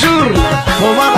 toujours.